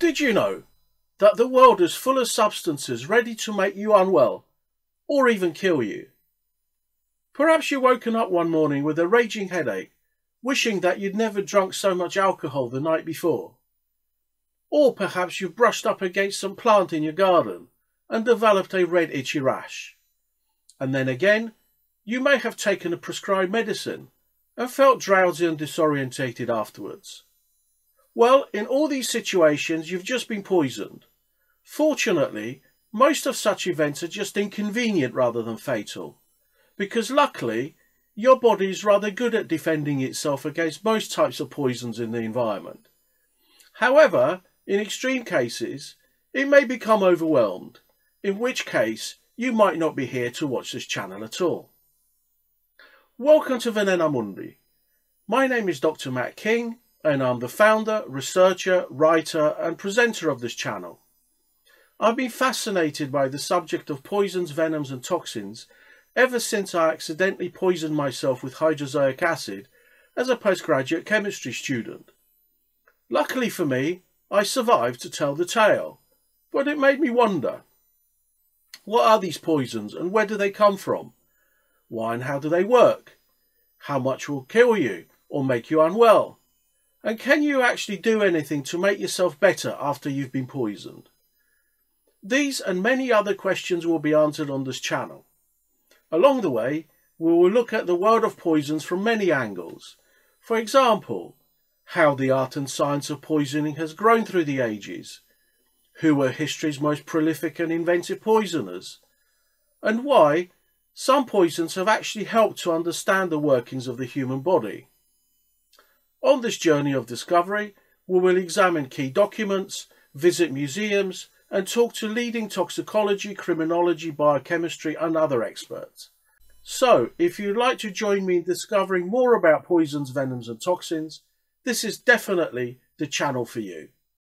Did you know that the world is full of substances ready to make you unwell or even kill you? Perhaps you've woken up one morning with a raging headache, wishing that you'd never drunk so much alcohol the night before. Or perhaps you've brushed up against some plant in your garden and developed a red itchy rash. And then again, you may have taken a prescribed medicine and felt drowsy and disorientated afterwards. Well, in all these situations, you've just been poisoned. Fortunately, most of such events are just inconvenient rather than fatal, because luckily, your body is rather good at defending itself against most types of poisons in the environment. However, in extreme cases, it may become overwhelmed, in which case you might not be here to watch this channel at all. Welcome to Venena Mundi. My name is Dr. Matt King and I'm the founder, researcher, writer and presenter of this channel. I've been fascinated by the subject of poisons, venoms and toxins ever since I accidentally poisoned myself with hydrazoic acid as a postgraduate chemistry student. Luckily for me, I survived to tell the tale, but it made me wonder. What are these poisons and where do they come from? Why and how do they work? How much will kill you or make you unwell? And can you actually do anything to make yourself better after you've been poisoned? These and many other questions will be answered on this channel. Along the way, we will look at the world of poisons from many angles. For example, how the art and science of poisoning has grown through the ages, who were history's most prolific and inventive poisoners, and why some poisons have actually helped to understand the workings of the human body. On this journey of discovery, we will examine key documents, visit museums, and talk to leading toxicology, criminology, biochemistry, and other experts. So, if you'd like to join me in discovering more about poisons, venoms, and toxins, this is definitely the channel for you.